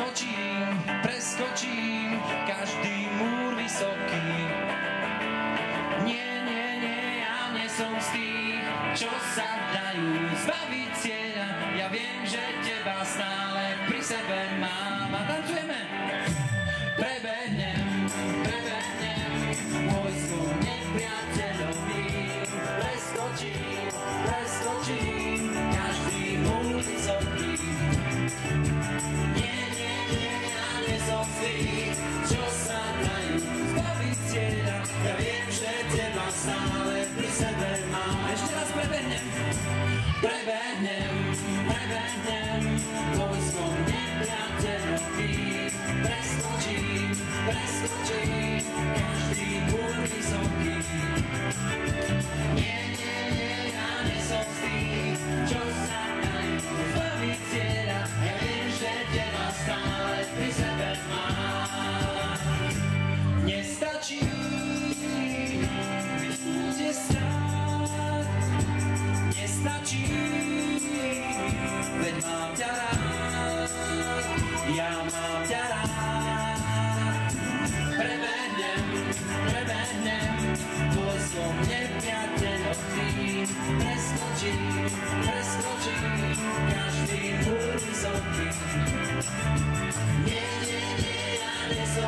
Preskočím, preskočím